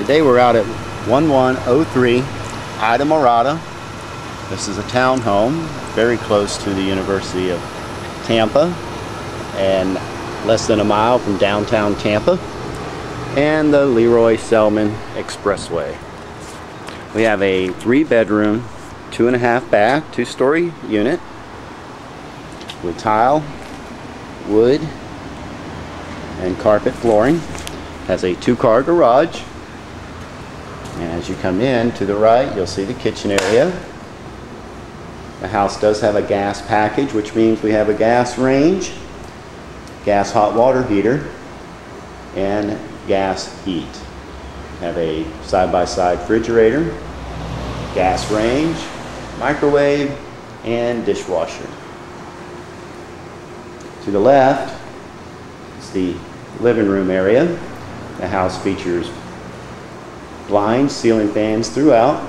Today we're out at 1103 Islamorada. This is a townhome very close to the University of Tampa and less than a mile from downtown Tampa and the Lee Roy Selmon Expressway. We have a three bedroom, two and a half bath, two story unit with tile, wood, and carpet flooring. Has a two car garage and as you come in to the right, you'll see the kitchen area. The house does have a gas package, which means we have a gas range, gas hot water heater, and gas heat. Have a side-by-side -side refrigerator, gas range, microwave, and dishwasher. To the left is the living room area. The house features blinds, ceiling fans throughout.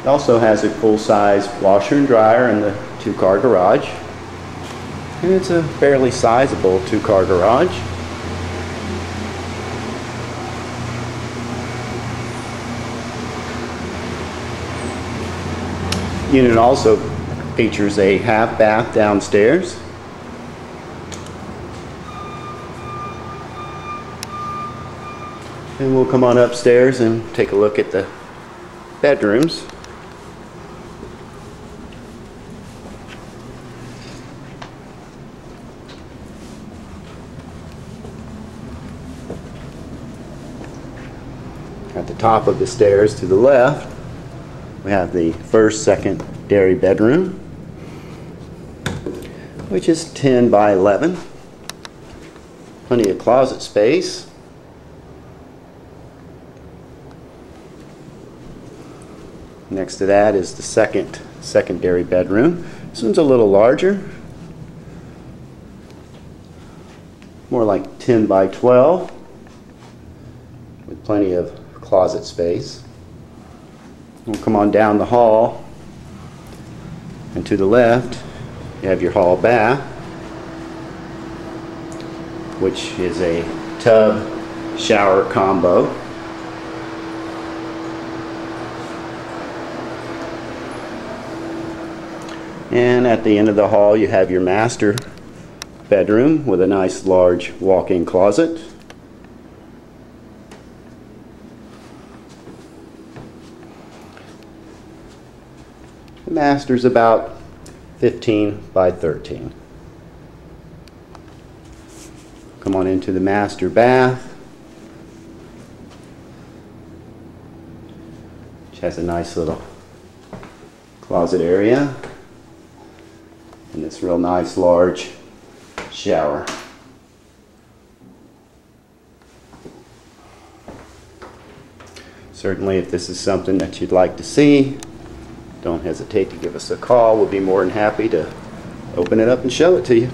It also has a full-size washer and dryer in the two-car garage. And it's a fairly sizable two-car garage. Unit also features a half bath downstairs And we'll come on upstairs and take a look at the bedrooms. At the top of the stairs to the left, we have the first, second dairy bedroom, which is 10 by 11. Plenty of closet space. Next to that is the second secondary bedroom. This one's a little larger, more like 10 by 12 with plenty of closet space. We'll come on down the hall and to the left you have your hall bath which is a tub shower combo. And at the end of the hall you have your master bedroom with a nice large walk-in closet. The master's about 15 by 13. Come on into the master bath. Which has a nice little closet area and this real nice large shower. Certainly if this is something that you'd like to see, don't hesitate to give us a call. We'll be more than happy to open it up and show it to you.